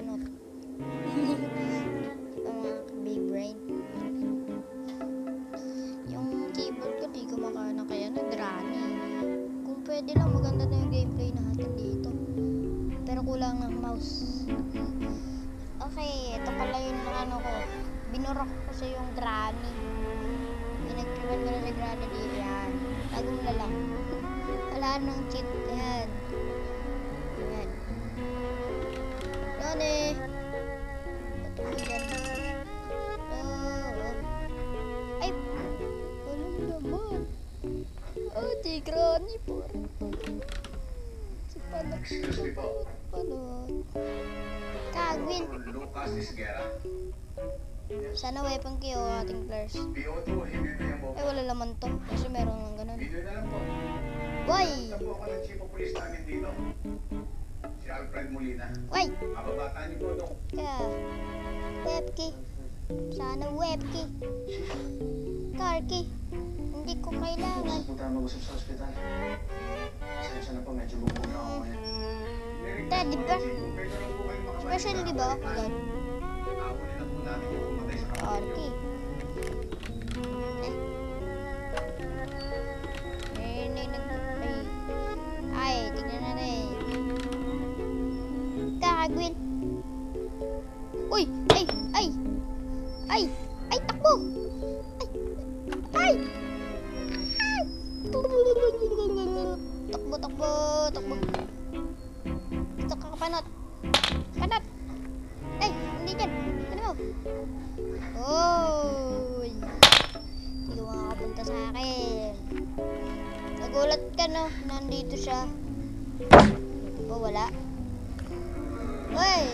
kanot. Ito mga big brain. Yung keyboard ko di gumakana kaya nag-runny. Kung pwede lang maganda na yung gameplay natin dito. Pero kulang ng mouse. Okay, ito pala yung ano ko. Binurok ko sa yung granny. Pinagtriban ko na sa granny. Yan. Tagong lang. Wala nang cheat. Yan. Ako dyan? Oh. Ay! Walang naman. Oh, di granny po. Si Palot. Me po. Palot. Kagwin. Dr. Lucas Isguera. Sana weapon kayo ating players. PO2, hindi na yung Ay, wala laman to. Kasi meron ganun. Lang po. Why? Ito po ako ng chief of police namin dito. Alfred Molina. Why? Kababata po nung Kaya, webki. Sana webki. Carki. Hindi ko kailangan. Gusto po tayo mag-usap sa ospital. Pasensya na po, medyo bumbong na ako ngayon. Ted, di ba? Special, di ba? Yan. Ahuli na Takbo, takbo, takbo. Ito kakapanot. Panot! Ay! Hindi dyan! Ano mo? Oy! Hindi ka makakapunta sa akin. Nagulat ka no? Nandito siya. O wala? Uy!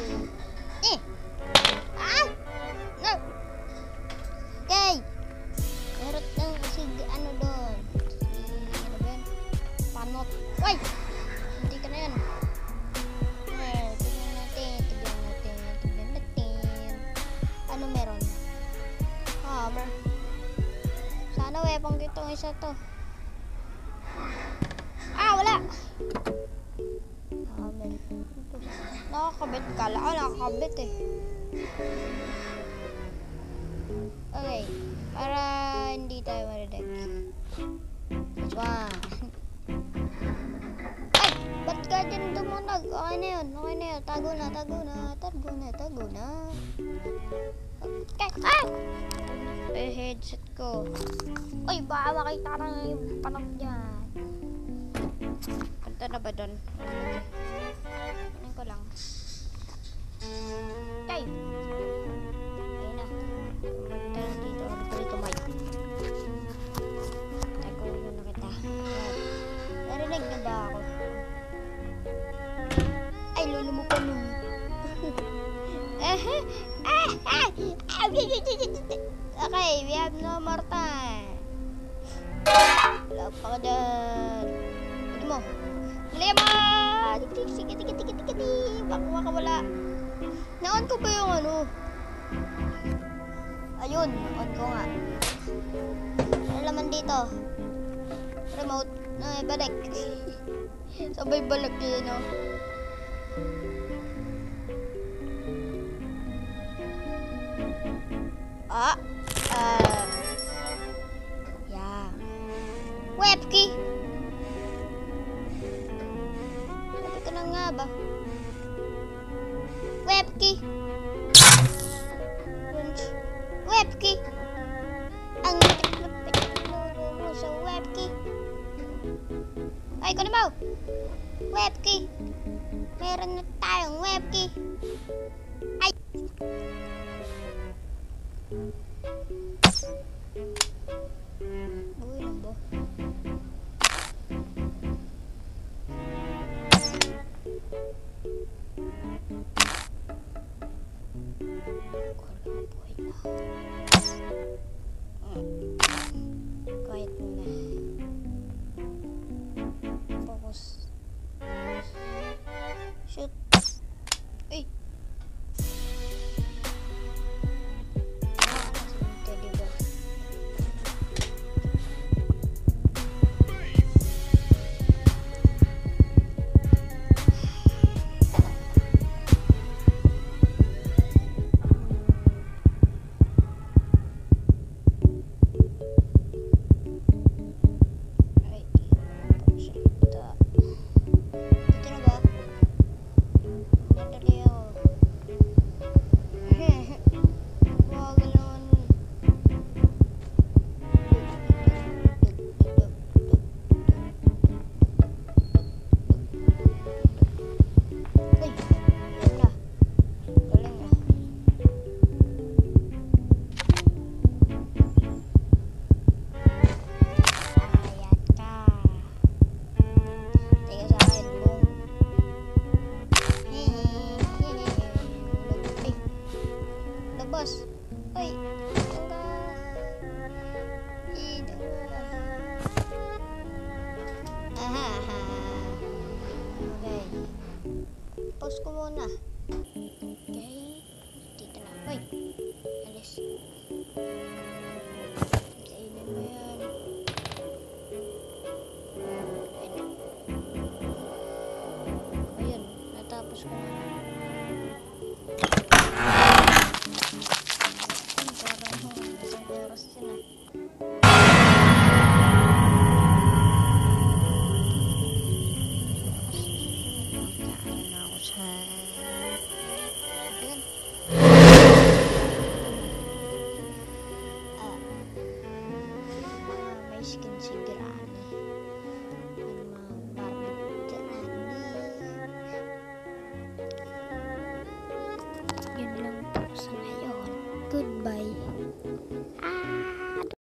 Ano meron? Hammer. Sana weapon ko itong isa to. Ah, wala! Hammer. Nakakabit. Kala ko nakakabit eh. Okay. Para hindi tayo marinig. This one. Dyan tumunog? Okay na yun. Okay na yun. Tago na, tago na. Tago na, tago na. Okay. Ah! Eh, headset ko. Uy, baka makita na yung panog dyan. Punta na ba doon? Kunin Nun. Okay, we have no more time. Wala pa ka dyan. Pwede mo. Mo! Sige, sige, sige, sige, sige. Baka makawala. Na-on ko ba yung ano? Ayun, on ko nga. Ano laman dito? Remote. Ay, balik. Sabay balik yun, no? Ah, ah, yeah. Webkey. Sabi ko na nga ba? Webkey. Webkey. Ang lupit mo sa webkey. Ay, kunin mo. Webkey. Meron na tayong webkey. Pause ko muna. Okay. Dito na. Uy, alis. Kainin mo yan. Ayun. Natapos ko na. beş gün çekir